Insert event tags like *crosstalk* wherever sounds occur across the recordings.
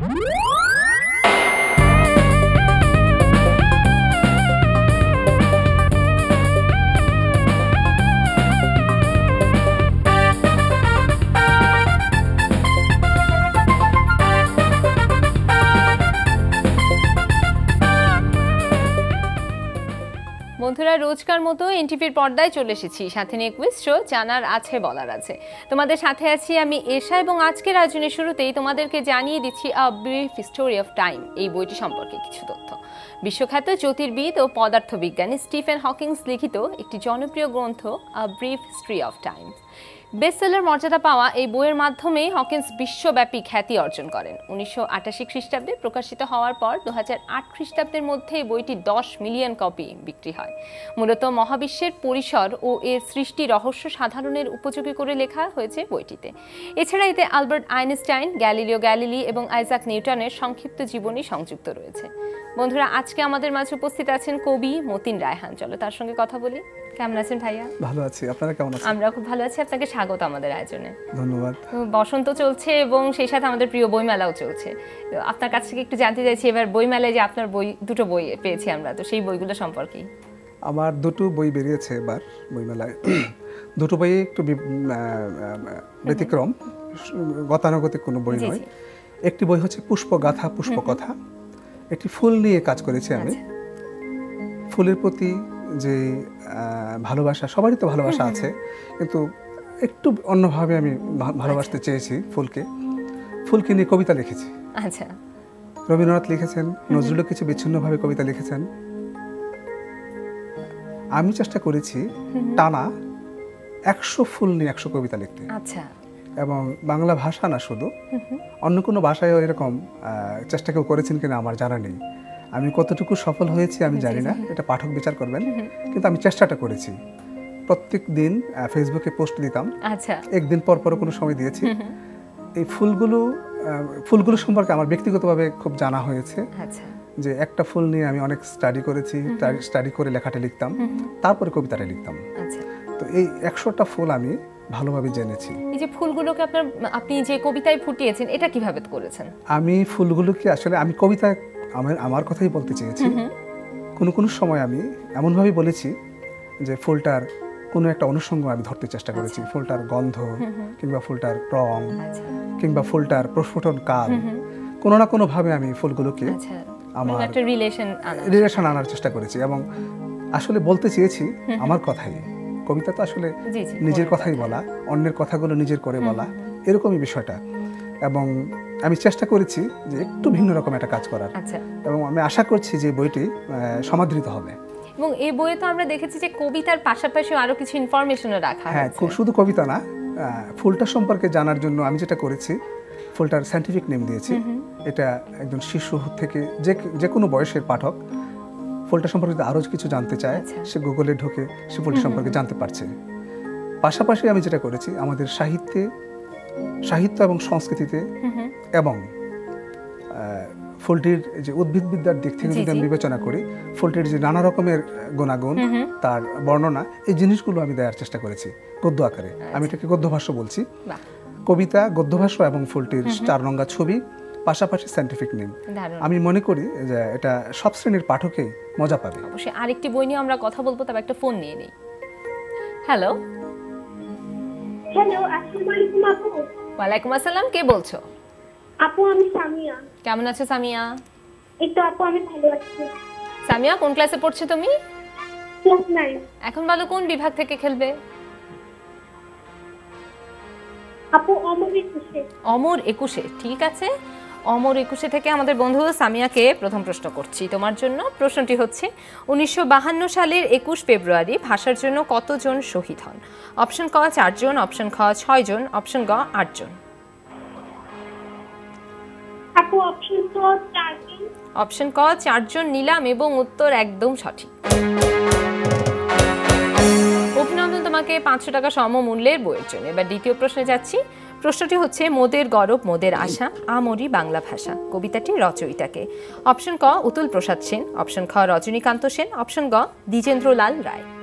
Woo! বন্ধুরা রোজকার মতো এনটিভির পর্দায় চলে এসেছি। সাথে নিয়ে কুইজ শো জানার আছে, বলার আছে। তোমাদের সাথে আছি আমি এশা এবং আজকের আয়োজনের শুরুতেই তোমাদেরকে জানিয়ে দিচ্ছি a brief story of time এই বইটি সম্পর্কে কিছু তথ্য। বিশ্বখ্যাত জ্যোতির্বিদ ও পদার্থবিজ্ঞানী স্টিফেন হকিংস লিখিত একটি জনপ্রিয় গ্রন্থ a brief history of time bestseller মর্যাদা পাওয়া এই বইয়ের মাধ্যমেই হকিন্স বিশ্বব্যাপী খ্যাতি অর্জন করেন। উনিশশো আটাশি খ্রিস্টাব্দে প্রকাশিত হওয়ার পর দু খ্রিস্টাব্দের মধ্যে বইটি দশ মিলিয়ন কপি বিক্রি হয়। মূলত মহাবিশ্বের পরিসর ও এর সৃষ্টি রহস্য সাধারণের উপযোগী করে লেখা হয়েছে বইটিতে। এছাড়া এতে আলবার্ট আইনস্টাইন গ্যালিলিও গ্যালিলি এবং আইজাক নিউটনের সংক্ষিপ্ত জীবনী সংযুক্ত রয়েছে। বন্ধুরা আজকে আমাদের মাঝে উপস্থিত আছেন কবি মতিন রায়হান। চলো তার সঙ্গে কথা বলি। কেমন আছেন ভাইয়া? ভালো আছি। আপনারা কেমন আছেন? আমরা খুব ভালো আছি। আপনাকে স্বাগত আমাদের আয়োজনে। ধন্যবাদ। বসন্ত চলছে এবং সেই সাথে আমাদের প্রিয় বইমেলাও চলছে। আপনার কাছ থেকে একটু জানতে চাইছি এবার বইমেলায় যে আপনার বই দুটো বই পেয়েছি আমরা তো সেই বইগুলো সম্পর্কে আমার দুটো বই বেরিয়েছে এবার বইমেলায়। দুটো বই একটু ব্যতিক্রম গতানুগতিক কোনো বই নয়। একটি বই হচ্ছে পুষ্পগাথা পুষ্পকথা। একটি ফুল নিয়ে কাজ করেছি আমি। আচ্ছা। ফুলের প্রতি যে ভালোবাসা সবারই তো ভালোবাসা আছে। কিন্তু একটু অন্যভাবে আমি ভা- ভালোবাসতে চেয়েছি ফুলকে। ফুলকে নিয়ে কবিতা লিখেছি। আচ্ছা। রবীন্দ্রনাথ লিখেছেন নজরুলও কিছু বিচ্ছিন্নভাবে কবিতা লিখেছেন। আমি চেষ্টা করেছি টানা একশো ফুল নিয়ে একশো কবিতা লিখতে। আচ্ছা। এবং বাংলা ভাষা না শুধু অন্য কোনো ভাষায়ও এরকম চেষ্টা কেউ করেছেন কিনা আমার জানা নেই। আমি কতটুকু সফল হয়েছি আমি জানি না এটা পাঠক বিচার করবেন। কিন্তু আমি চেষ্টাটা করেছি। প্রত্যেক দিন ফেসবুকে পোস্ট দিতাম। আচ্ছা। একদিন পর পরও কোনো সময় দিয়েছি। এই ফুলগুলো ফুলগুলো সম্পর্কে আমার ব্যক্তিগতভাবে খুব জানা হয়েছে। আচ্ছা। যে একটা ফুল নিয়ে আমি অনেক স্টাডি করেছি স্টাডি করে লেখাটা লিখতাম তারপরে কবিতাটা লিখতাম। আচ্ছা। তো এই একশোটা ফুল আমি ভালোভাবে জেনেছি। এই যে ফুলগুলোকে আপনার আপনি যে কবিতায় ফুটিয়েছেন এটা কীভাবে করেছেন? আমি ফুলগুলোকে আসলে আমি কবিতা আমার আমার কথাই বলতে চেয়েছি। কোনো কোনো সময় আমি এমনভাবে বলেছি যে ফুলটার কোনো একটা অনুষঙ্গ আমি ধরতে চেষ্টা করেছি। ফুলটার গন্ধ কিংবা ফুলটার রং আচ্ছা। কিংবা ফুলটার প্রস্ফুটন কাল কোনো না কোনোভাবে আমি ফুলগুলোকে আচ্ছা। আমার রিলেশন রিলেশন আনার চেষ্টা করেছি এবং আসলে বলতে চেয়েছি আমার কথাই। কবিতা তো আসলে নিজের কথাই বলা অন্যের কথাগুলো নিজের করে বলা এরকমই বিষয়টা। এবং আমি চেষ্টা করেছি যে একটু ভিন্ন রকম একটা কাজ করার। আচ্ছা। এবং আমি আশা করছি যে বইটি সমাদৃত হবে। এবং এই বইয়ে তো আমরা দেখেছি যে কবিতার পাশাপাশি আরও কিছু ইনফরমেশনও রাখা হ্যাঁ শুধু কবিতা না ফুলটা সম্পর্কে জানার জন্য আমি যেটা করেছি ফুলটার সায়েন্টিফিক নেম দিয়েছি। এটা একজন শিশু থেকে যে যে কোনো বয়সের পাঠক ফুলটা সম্পর্কে যদি আরও কিছু জানতে চায় আচ্ছা। সে গুগলে ঢোকে সে ফুলটা সম্পর্কে জানতে পারছে। পাশাপাশি আমি যেটা করেছি আমাদের সাহিত্যে সাহিত্য এবং সংস্কৃতিতে এবং ফুলটির যে উদ্ভিদবিদ্যার দিক থেকে যদি আমি বিবেচনা করি ফুলটির যে নানা রকমের গুণাগুণ তার বর্ণনা এই জিনিসগুলো আমি দেওয়ার চেষ্টা করেছি গদ্য আকারে। আমি এটাকে গদ্য ভাষ্য বলছি কবিতা গদ্য ভাষ্য এবং ফুলটির চার রঙা ছবি পাশাপাশি সায়েন্টিফিক নেম আমি মনে করি যে এটা সব শ্রেণির পাঠকেই মজা পাবে। অবশ্যই আরেকটি বই নিয়ে আমরা কথা বলব তবে একটা ফোন নিয়ে নিই। হ্যালো হ্যালো আসসালামু আলাইকুম আপু। ওয়ালাইকুম আসসালাম কে বলছো? আপু আমি সামিয়া। কেমন আছো সামিয়া? এই তো আপু আমি ভালো আছি। সামিয়া কোন ক্লাসে পড়ছো তুমি? ক্লাস নাইন এখন বলো কোন বিভাগ থেকে খেলবে? আপু অমর একুশে। অমর একুশে ঠিক আছে। অমর একুশে থেকে আমাদের বন্ধু সামিয়াকে প্রথম প্রশ্ন করছি। তোমার জন্য প্রশ্নটি হচ্ছে উনিশশো বাহান্ন সালের একুশ ফেব্রুয়ারি ভাষার জন্য কতজন শহীদ হন? অপশন ক চারজন অপশন খ ছয়জন অপশন গ আটজন। অপশন ক, চারজন নিলাম এবং উত্তর একদম সঠিক। অভিনন্দন তোমাকে পাঁচশো টাকা সমমূল্যের বইয়ের জন্য। এবার দ্বিতীয় প্রশ্নে যাচ্ছি। প্রশ্নটি হচ্ছে, মোদের গরব, মোদের আশা, আমরি বাংলা ভাষা, কবিতাটি রচয়িতাকে। অপশন ক, উতুল প্রসাদ সেন। অপশন খ, রজনীকান্ত সেন। অপশন গ, দ্বিজেন্দ্রলাল রায়।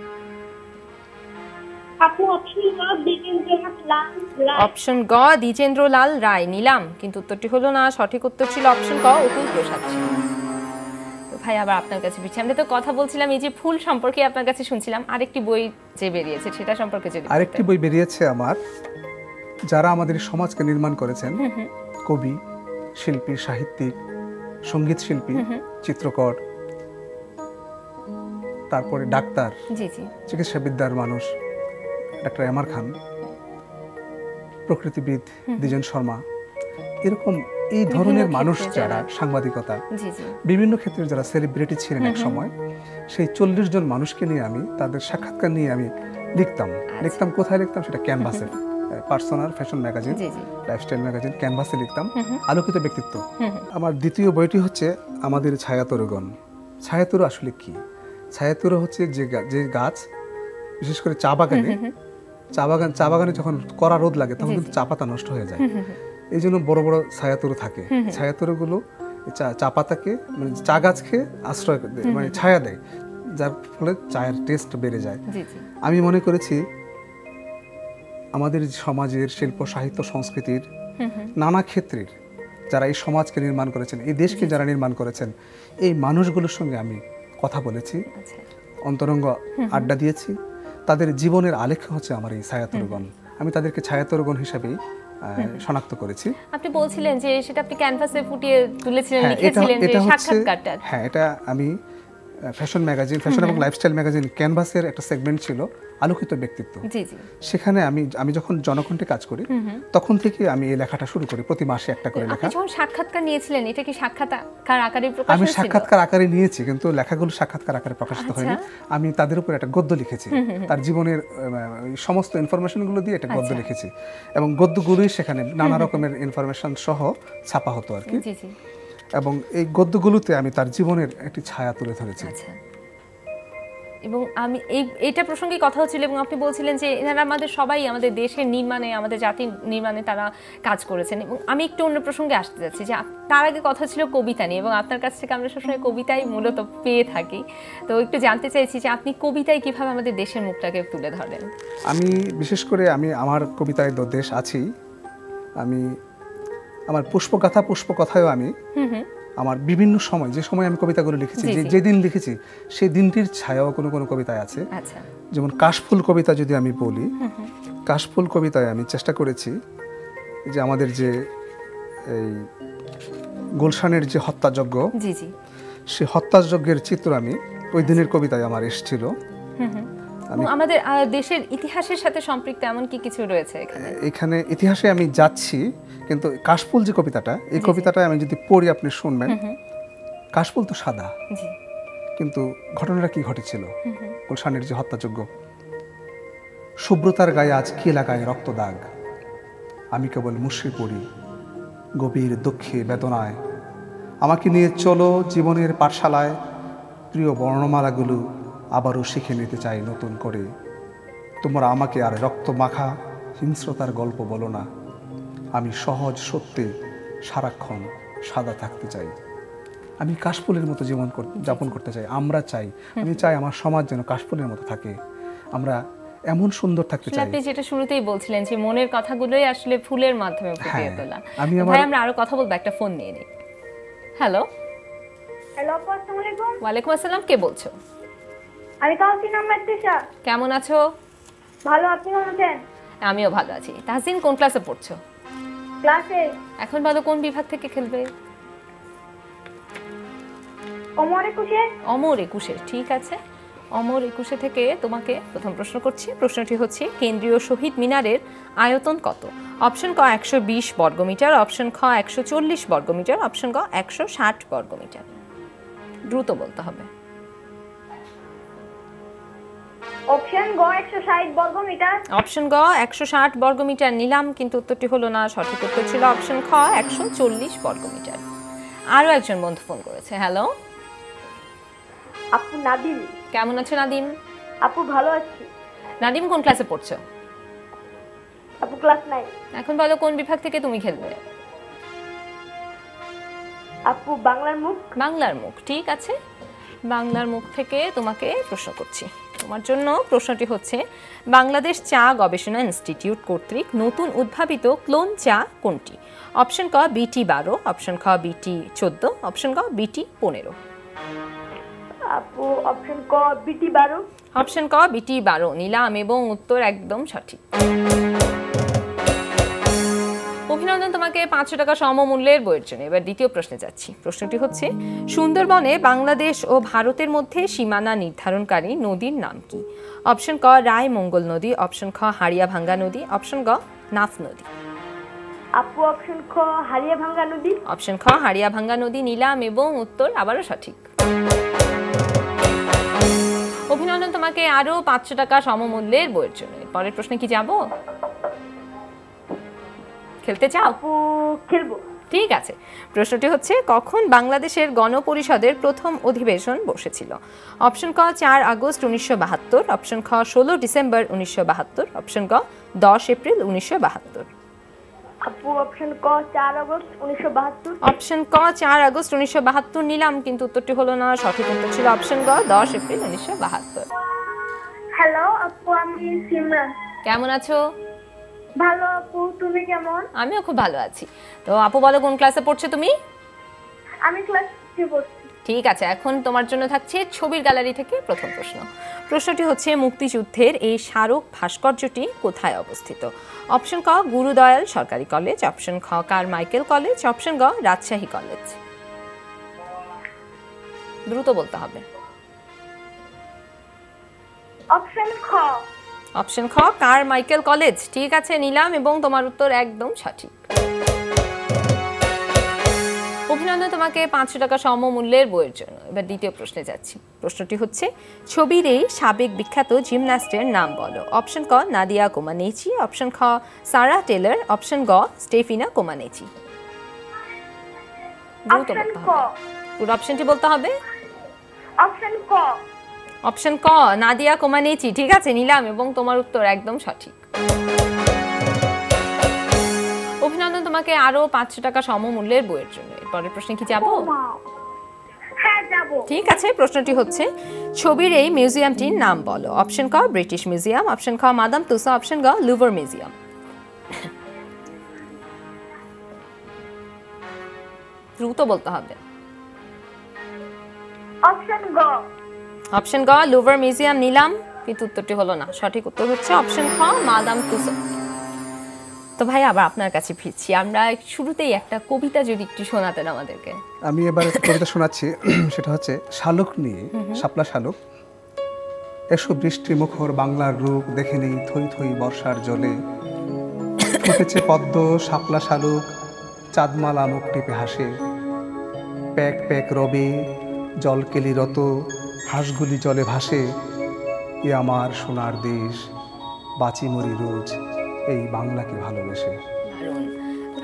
আপু অপশন গ দ্বিজেন্দ্রনাথ লাল রায়। অপশন গ দ্বিজেন্দ্রলাল রায় নিলাম। কিন্তু উত্তরটি হলো না সঠিক উত্তর ছিল অপশন ক অতুল প্রসাদ। তো ভাই আবার আপনার কাছে ফিরছি। আমরা তো কথা বলছিলাম এই যে ফুল সম্পর্কে আপনার কাছে শুনছিলাম আরেকটি বই যে বেরিয়েছে সেটা সম্পর্কে যদি আরেকটি বই বেরিয়েছে আমার যারা আমাদের সমাজকে নির্মাণ করেছেন। কবি শিল্পী সাহিত্যিক সংগীত শিল্পী চিত্রকর তারপরে ডাক্তার জি জি। চিকিৎসা বিদ্যার মানুষ। ডাক্তার এমার খান প্রকৃতিবিদ দ্বিজন শর্মা এরকম এই ধরনের মানুষ যারা- সাংবাদিকতা বিভিন্ন ক্ষেত্রে যারা সেলিব্রিটি ছিলেন এক সময় সেই চল্লিশ জন মানুষকে নিয়ে আমি তাদের সাক্ষাৎকার নিয়ে আমি লিখতাম। আচ্ছা। লিখতাম কোথায় লিখতাম? সেটা ক্যানভাসে personal fashion magazine lifestyle magazine ক্যানভাসে লিখতাম। আলোকিত ব্যক্তিত্ব। আমার দ্বিতীয় বইটি হচ্ছে আমাদের ছায়াতরুগণ। ছায়াতরু আসলে কি? ছায়াতরু হচ্ছে যে যে গাছ বিশেষ করে চা বাগানে চা বাগান চা বাগানে যখন কড়া রোদ লাগে তখন কিন্তু চা পাতা নষ্ট হয়ে যায়। এই জন্য বড় বড় ছায়াতরু থাকে। ছায়াতরুগুলো চা পাতাকে মানে চা গাছকে আশ্রয় দেয়, মানে ছায়া দেয়। যার ফলে চায়ের টেস্ট বেড়ে যায়। আমি মনে করেছি আমাদের সমাজের শিল্প সাহিত্য সংস্কৃতির নানা ক্ষেত্রের যারা এই সমাজকে নির্মাণ করেছেন এই দেশকে যারা নির্মাণ করেছেন এই মানুষগুলোর সঙ্গে আমি কথা বলেছি। আচ্ছা। অন্তরঙ্গ আড্ডা দিয়েছি। তাদের জীবনের আলেখ্য হচ্ছে আমার এই ছায়াতরগণ। আমি তাদেরকে ছায়াতরগণ হিসাবেই আহ, শনাক্ত করেছি। আপনি বলছিলেন যে সেটা আপনি ক্যানভাসে ফুটিয়ে তুলেছিলেন হ্যাঁ লিখেছিলেন যে সাক্ষাৎকারটা। হ্যাঁ এটা আমি ফ্যাশন ম্যাগাজিন ফ্যাশন এবং লাইফস্টাইল ম্যাগাজিন ক্যানভাসের একটা সেগমেন্ট ছিল আলোকিত ব্যক্তিত্ব। সেখানে আমি আমি যখন জনকণ্ঠে কাজ করি তখন থেকে আমি এই লেখাটা শুরু করি প্রতি মাসে একটা করে লেখা। যখন সাক্ষাৎকার নিয়েছিলেন এটা কি সাক্ষাৎকার আকারে প্রকাশ আমি সাক্ষাৎকার আকারে নিয়েছি কিন্তু লেখাগুলো সাক্ষাৎকার আকারে প্রকাশিত হয়নি। আচ্ছা। আমি তাদের উপর একটা গদ্য লিখেছি। তার জীবনের সমস্ত ইনফরমেশনগুলো দিয়ে একটা আচ্ছা। গদ্য লিখেছি। এবং গদ্যগুলোই সেখানে নানা রকমের ইনফরমেশন সহ ছাপা হতো আর কি। জি জি। এবং এই গদ্যগুলোতে আমি তার জীবনের একটি ছায়া তুলে ধরেছি। আচ্ছা। এবং আমি এই এটা প্রসঙ্গে কথা হচ্ছিল এবং আপনি বলছিলেন যে এনারা আমাদের সবাই আমাদের দেশের নির্মাণে আমাদের জাতির নির্মাণে তারা কাজ করেছেন এবং আমি একটু অন্য প্রসঙ্গে আসতে যাচ্ছি যে তার আগে কথা ছিল কবিতা নিয়ে এবং আপনার কাছ থেকে আমরা সবসময় কবিতাই মূলত পেয়ে থাকি। তো একটু জানতে চাইছি যে আপনি কবিতায় কীভাবে আমাদের দেশের মুখটাকে তুলে ধরেন? আমি বিশেষ করে আমি আমার কবিতায় দেশ আছি আমি আমার পুষ্পগাথা পুষ্পকথায়ও আমি আমার বিভিন্ন সময় যে সময় আমি কবিতাগুলো লিখেছি যে। যেদিন লিখেছি সেই দিনটির ছায়াও কোনো কোনো কবিতায় আছে। আচ্ছা। যেমন কাশফুল কবিতা যদি আমি বলি কাশফুল কবিতায় আমি চেষ্টা করেছি যে আমাদের যে এই গুলশানের যে হত্যাযজ্ঞ সেই হত্যাযজ্ঞের চিত্র আমি ওই দিনের কবিতায় আমার এসেছিল। আমাদের দেশের ইতিহাসের সাথে সম্পৃক্ত এমন কি কিছু রয়েছে এখানে? এখানে ইতিহাসে আমি যাচ্ছি কিন্তু কাশফুল যে কবিতাটা এই কবিতাটা আমি যদি পড়ি আপনি শুনবেন। কাশফুল তো সাদা। কিন্তু ঘটনাটা কি ঘটেছিল? গুলশানের যে হত্যাযজ্ঞ। শুভ্রতার গায়ে আজ কি লাগায় রক্ত দাগ আমি কেবল মুশড়ে পড়ি গভীর দুঃখে বেদনায়। আমাকে নিয়ে চলো জীবনের পাঠশালায় প্রিয় বর্ণমালাগুলো আবারও শিখে নিতে চাই নতুন করে। তোমরা আমাকে আর রক্ত মাখা হিংস্রতার গল্প বলো না। আমি সহজ সত্যে সারাক্ষণ সাদা থাকতে চাই। আমি কাশফুলের মতো জীবন কর- যাপন করতে চাই। আমরা চাই আমি চাই আমার সমাজ যেন কাশফুলের মতো থাকে। আমরা এমন সুন্দর থাকতে চাই। আপনি যেটা শুরুতেই বলছিলেন যে মনের কথাগুলোই আসলে ফুলের মাধ্যমে ফুটিয়ে হ্যাঁ, তোলা। আমি ভাই আমরা আরও কথা বলব একটা ফোন নিয়ে নিই। হ্যালো? হ্যালো আসসালামু আলাইকুম। ওয়ালাইকুম আসসালাম কে বলছো? আমি কাউসি নাম্বার তিশা। কেমন আছো? ভালো আপনি কেমন আছেন? আমিও ভালো আছি। তাহসিন কোন ক্লাসে পড়ছো? ক্লাসে। এখন ভালো কোন বিভাগ থেকে খেলবে? অমর একুশে। অমর একুশের ঠিক আছে। অমর একুশে থেকে তোমাকে প্রথম প্রশ্ন করছি। প্রশ্নটি হচ্ছে কেন্দ্রীয় শহীদ মিনারের আয়তন কত? অপশন ক একশো বিশ বর্গমিটার অপশন খ একশো চল্লিশ বর্গমিটার অপশন ক একশো ষাট বর্গমিটার। দ্রুত বলতে হবে। অপশন গ একশো ষাট বর্গ মিটার অপশন গ একশো ষাট বর্গমিটার নিলাম কিন্তু উত্তরটি হলো না সঠিক উত্তর ছিল অপশন খ একশো চল্লিশ বর্গমিটার। আরও একজন বন্ধু ফোন করেছে হ্যালো আপু নাদিম। কেমন আছো নাদিম? আপু ভালো আছি। নাদিম কোন ক্লাসে পড়ছো? আপু ক্লাস নাইন এখন বলো কোন বিভাগ থেকে তুমি খেলবে? আপু বাংলার মুখ। বাংলার মুখ ঠিক আছে। বাংলার মুখ থেকে তোমাকে প্রশ্ন করছি। তোমার জন্য প্রশ্নটি হচ্ছে বাংলাদেশ চা গবেষণা ইনস্টিটিউট কর্তৃক নতুন উদ্ভাবিত ক্লোন চা কোনটি? অপশন ক বিটি বারো অপশন খ বিটি চোদ্দ অপশন ক বিটি পনেরো। আপু অপশন ক বিটি বারো। অপশন ক বিটি বারো নিলাম এবং উত্তর একদম সঠিক। অভিনন্দন তোমাকে পাঁচশো টাকা সমমূল্যের বইয়ের জন্য। এবার দ্বিতীয় প্রশ্নে যাচ্ছি। প্রশ্নটি হচ্ছে সুন্দরবনে বাংলাদেশ ও ভারতের মধ্যে সীমানা নির্ধারণকারী নদীর নাম কি? অপশন ক রায় মঙ্গল নদী অপশন খ হাড়িয়াভাঙ্গা নদী অপশন গ নাফ নদী। আপু অপশন খ হারিয়া ভাঙ্গা নদী। অপশন খ হাড়িয়াভাঙ্গা নদী নিলাম এবং উত্তর আবারও সঠিক। অভিনন্দন তোমাকে আরও পাঁচশো টাকা সমমূল্যের বইয়ের জন্য। পরের প্রশ্নে কি যাব? খেলতে চাও? খেলব। ঠিক আছে। প্রশ্নটি হচ্ছে কখন বাংলাদেশের গণপরিষদের প্রথম অধিবেশন বসেছিল? অপশন ক চার আগস্ট উনিশশো বাহাত্তর। অপশন খ ষোলো ডিসেম্বর উনিশশো বাহাত্তর। অপশন ক দশ এপ্রিল উনিশশো বাহাত্তর। আপু অপশন ক চার আগস্ট উনিশশো বাহাত্তর। অপশন ক চার আগস্ট উনিশশো বাহাত্তর নিলাম কিন্তু উত্তরটি হলো না সঠিক উত্তর ছিল অপশন গ দশ এপ্রিল উনিশশো বাহাত্তর। হ্যালো আপু আমি সিমরান। কেমন আছো? ভালো আপু তুমি কেমন? আমিও খুব ভালো আছি। তো আপু বলো কোন ক্লাসে পড়ছো তুমি? আমি ক্লাস পড়ছি। ঠিক আছে এখন তোমার জন্য থাকছে ছবির গ্যালারি থেকে প্রথম প্রশ্ন। প্রশ্নটি হচ্ছে মুক্তিযুদ্ধের এই স্মারক ভাস্কর্যটি কোথায় অবস্থিত? অপশন ক গুরুদয়াল সরকারি কলেজ অপশন খ কার মাইকেল কলেজ অপশন গ রাজশাহী কলেজ দ্রুত বলতে হবে। অপশন খ অপশন খ কার মাইকেল কলেজ? ঠিক আছে নিলাম এবং তোমার উত্তর একদম সঠিক। অভিনন্দন তোমাকে পাঁচশো টাকা সমমূল্যের বইয়ের জন্য। এবার দ্বিতীয় প্রশ্নে যাচ্ছি। প্রশ্নটি হচ্ছে ছবির এই সাবেক বিখ্যাত জিমন্যাস্টের নাম বলো। অপশন ক নাদিয়া কোমানেচি। অপশন খ সারা টেলার। অপশন গ স্টেফিনা কোমানেচি। দ্রুত বলতে হবে। পুরো অপশনটি বলতে হবে? অপশন ক। অপশন ক নাদিয়া কোমানেচি ঠিক আছে নিলাম এবং তোমার উত্তর একদম সঠিক। অভিনন্দন তোমাকে আরও পাঁচশো টাকা সমমূল্যের বইয়ের জন্য। পরের প্রশ্নে কি যাব? হ্যাঁ যাব। ঠিক আছে প্রশ্নটি হচ্ছে ছবির এই মিউজিয়ামটির নাম বলো। অপশন ক ব্রিটিশ মিউজিয়াম অপশন খ মাদাম তুসা অপশন গ লুভার মিউজিয়াম। দ্রুত বলতে হবে। অপশন গ। অপশন গ লুভার মিউজিয়াম নিলাম কিন্তু উত্তরটি হলো না। সঠিক উত্তর হচ্ছে অপশন খ মাদাম তুসো তো ভাই আবার আপনার কাছে ফিরছি। আমরা শুরুতেই একটা কবিতা যদি একটু শোনাতেন আমাদেরকে। আমি এবার একটা কবিতা শোনাচ্ছি। *clears throat* সেটা হচ্ছে শালুক নিয়ে শাপলা শালুক। এসো বৃষ্টি মুখর বাংলার রূপ দেখে নেই থই থই বর্ষার জলে। ফুটেছে পদ্ম শাপলা শালুক চাঁদমালা মুখ টিপে হাসে। প্যাক প্যাক রবে জলকেলি রত হাঁসগুলি জলে ভাসে এ আমার সোনার দেশ। বাঁচি মরি রোজ এই বাংলাকে ভালোবেসে।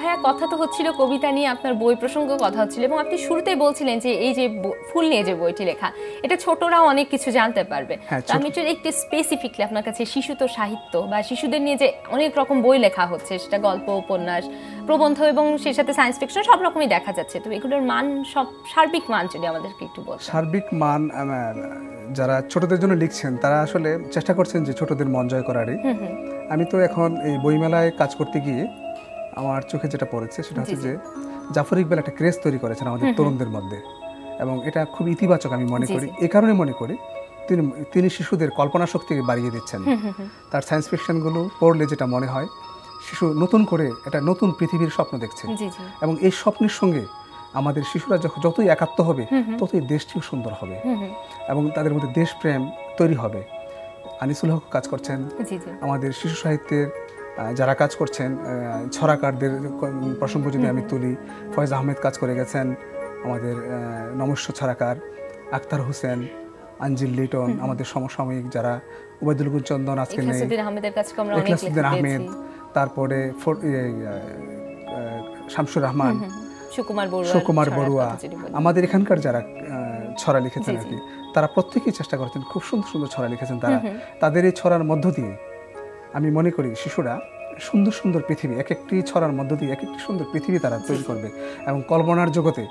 ভাইয়া কথা তো হচ্ছিল কবিতা নিয়ে আপনার বই প্রসঙ্গ কথা হচ্ছিল এবং আপনি শুরুতেই বলছিলেন যে এই যে ফুল নিয়ে যে বইটি লেখা এটা ছোটরাও অনেক কিছু জানতে পারবে। হ্যাঁ, আমি একটু একটু স্পেসিফিকলি আপনার কাছে শিশু তো সাহিত্য বা শিশুদের নিয়ে যে অনেক রকম বই লেখা হচ্ছে সেটা গল্প উপন্যাস প্রবন্ধ এবং সেই সাথে সায়েন্স ফিকশন সব রকমই দেখা যাচ্ছে। তো এগুলোর মান সব সার্বিক মান যদি আমাদেরকে একটু বলতেন। সার্বিক মান যারা ছোটদের জন্য লিখছেন তারা আসলে চেষ্টা করছেন যে ছোটদের মন জয় করারই। আমি তো এখন এই বইমেলায় কাজ করতে গিয়ে আমার চোখে যেটা পড়েছে সেটা হচ্ছে যে জাফর ইকবাল একটা ক্রেজ তৈরি করেছেন আমাদের তরুণদের মধ্যে। এবং এটা খুব ইতিবাচক আমি মনে করি। এ কারণে মনে করি তিনি তিনি শিশুদের কল্পনা শক্তি বাড়িয়ে দিচ্ছেন। তার সায়েন্স ফিকশনগুলো পড়লে যেটা মনে হয় শিশু নতুন করে একটা নতুন পৃথিবীর স্বপ্ন দেখছে। এবং এই স্বপ্নের সঙ্গে আমাদের শিশুরা যখন যতই একাত্ম হবে ততই দেশটিও সুন্দর হবে। এবং তাদের মধ্যে দেশপ্রেম তৈরি হবে। আনিসুল হক কাজ করছেন। আমাদের শিশু সাহিত্যের যারা কাজ করছেন ছড়াকারদের প্রসঙ্গ যদি আমি তুলি ফয়েজ আহমেদ কাজ করে গেছেন আমাদের নমস্য ছড়াকার আক্তার হোসেন আঞ্জিল লিটন আমাদের সমসাময়িক যারা উবায়দুল গুল চন্দন আজকে নেই ইখলাসুদ্দিন আহমেদ তারপরে শামসুর রহমান সুকুমার বড়ুয়া আমাদের এখানকার যারা ছড়া লিখেছেন আর কি তারা প্রত্যেকেই চেষ্টা করেছেন খুব সুন্দর সুন্দর ছড়া লিখেছেন তারা। তাদের এই ছড়ার মধ্য দিয়ে আমি মনে করি শিশুরা সুন্দর সুন্দর পৃথিবী এক একটি ছড়ার মধ্য দিয়ে এক একটি সুন্দর পৃথিবী তারা তৈরি করবে এবং কল্পনার জগতে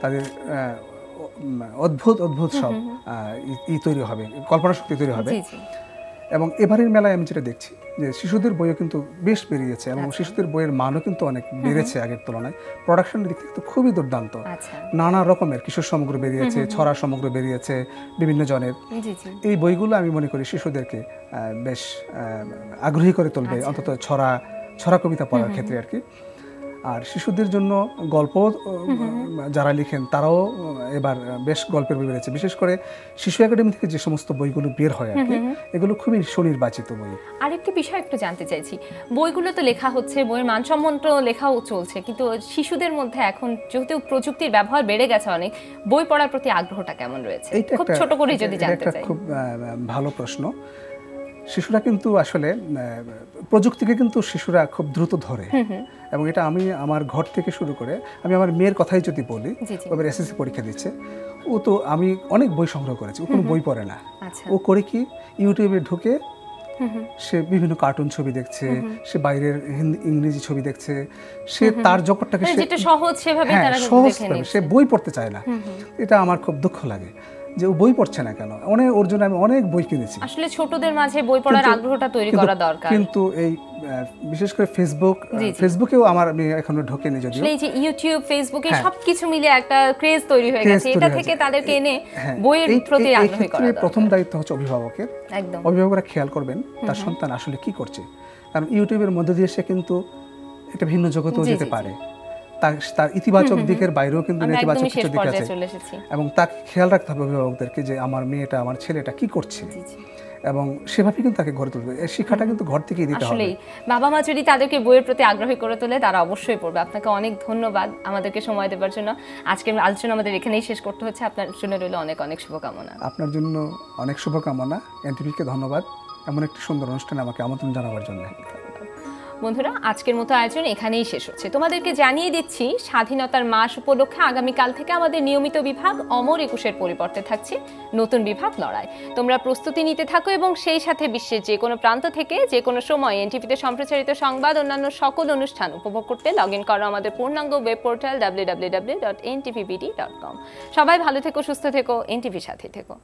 তাদের অদ্ভুত অদ্ভুত সব ই- তৈরি হবে কল্পনা শক্তি তৈরি হবে। এবং এবারের মেলায় আমি যেটা দেখছি যে শিশুদের বইও কিন্তু বেশ বেরিয়েছে এবং শিশুদের বইয়ের মানও কিন্তু অনেক বেড়েছে আগের তুলনায়। প্রোডাকশনের দিক থেকে তো খুবই দুর্দান্ত। আচ্ছা। নানা রকমের কিশোর সমগ্র বেরিয়েছে ছড়া সমগ্র বেরিয়েছে বিভিন্ন জনের। এই বইগুলো আমি মনে করি শিশুদেরকে বেশ আগ্রহী করে তুলবে অন্তত ছড়া ছড়া কবিতা পড়ার ক্ষেত্রে আর কি। আর শিশুদের জন্য গল্প যারা লিখেন তারাও এবার বেশ গল্পের বই বেরিয়েছে বিশেষ করে শিশু একাডেমি থেকে যে সমস্ত বইগুলো বের হয় আর কি এগুলো খুবই সুনির্বাচিত বই। আরেকটি বিষয় একটু জানতে চাইছি। বইগুলো তো লেখা হচ্ছে বইয়ের মানসম্মত লেখাও চলছে কিন্তু শিশুদের মধ্যে এখন যেহেতু প্রযুক্তির ব্যবহার বেড়ে গেছে অনেক বই পড়ার প্রতি আগ্রহটা কেমন রয়েছে? খুব ছোট করে যদি জানতে চাই। খুব ভালো প্রশ্ন। শিশুরা কিন্তু আসলে প্রযুক্তিকে কিন্তু শিশুরা খুব দ্রুত ধরে। এবং এটা আমি আমার ঘর থেকে শুরু করে আমি আমার মেয়ের কথাই যদি বলি এবার এসএসসি পরীক্ষা দিচ্ছে। ও তো আমি অনেক বই সংগ্রহ করেছি ও কোনো বই পড়ে না। আচ্ছা। ও করে কি? ইউটিউবে ঢুকে সে বিভিন্ন কার্টুন ছবি দেখছে সে বাইরের হিন্দি ইংরেজি ছবি দেখছে সে তার জগৎটাকে মানে সহজ সেভাবে হ্যাঁ সে বই পড়তে চায় না। এটা আমার খুব দুঃখ লাগে। যে ও বই পড়ছে না কেন? অনেক ওর জন্য আমি অনেক বই কিনেছি। আসলে ছোটদের মাঝে বই পড়ার আগ্রহটা তৈরি করা দরকার। কিন্তু এই বিশেষ করে ফেসবুক। ফেসবুকেও আমার আমি এখনও ঢোকেনি যদিও। এই যে ইউটিউব ফেসবুকে হ্যাঁ। সবকিছু মিলে একটা ক্রেজ তৈরি হয়ে গেছে। এটা থেকে তাদেরকে এনে হ্যাঁ, বইয়ের প্রতি আগ্রহী করা ক্ষেত্রে প্রথম দায়িত্ব হচ্ছে অভিভাবকের। একদম। অভিভাবকরা খেয়াল করবেন তার সন্তান আসলে কি করছে। কারণ ইউটিউবের মধ্যে দিয়ে সে কিন্তু একটা ভিন্ন জগতেও যেতে পারে। তার ইতিবাচক দিকের বাইরেও কিন্তু নেতিবাচক কিছু দিক আছে। এবং তাকে খেয়াল রাখতে হবে অভিভাবকদেরকে যে আমার মেয়েটা আমার ছেলেটা কি করছে। এবং সেভাবে কিন্তু তাকে গড়ে তুলবে এই শিক্ষাটা কিন্তু ঘর থেকেই দিতে হবে। বাবা মা যদি তাদেরকে বইয়ের প্রতি আগ্রহী করে তোলে তারা অবশ্যই পড়বে। আপনাকে অনেক ধন্যবাদ আমাদেরকে সময় দেওয়ার জন্য। আজকের আলোচনা আমাদের এখানেই শেষ করতে হচ্ছে। আপনার জন্য রইল অনেক অনেক শুভকামনা। আপনার জন্য অনেক শুভকামনা। এনটিভিকে ধন্যবাদ। এমন একটি সুন্দর অনুষ্ঠানে আমাকে আমন্ত্রণ জানাবার জন্য। বন্ধুরা, আজকের মতো আয়োজন এখানেই শেষ হচ্ছে। তোমাদেরকে জানিয়ে দিচ্ছি, স্বাধীনতার মাস উপলক্ষে আগামীকাল থেকে আমাদের নিয়মিত বিভাগ অমর একুশের পরিবর্তে থাকছে। নতুন বিভাগ লড়াই। তোমরা প্রস্তুতি নিতে থাকো এবং সেই সাথে বিশ্বের যে কোনো প্রান্ত থেকে যে কোনো সময় এনটিভিতে সম্প্রচারিত সংবাদ, অন্যান্য সকল অনুষ্ঠান উপভোগ করতে লগ ইন করো আমাদের পূর্ণাঙ্গ ওয়েব পোর্টাল ডাব্লিউ সবাই ভালো থেকো, সুস্থ থেকো, এনটিভির সাথে থেকো।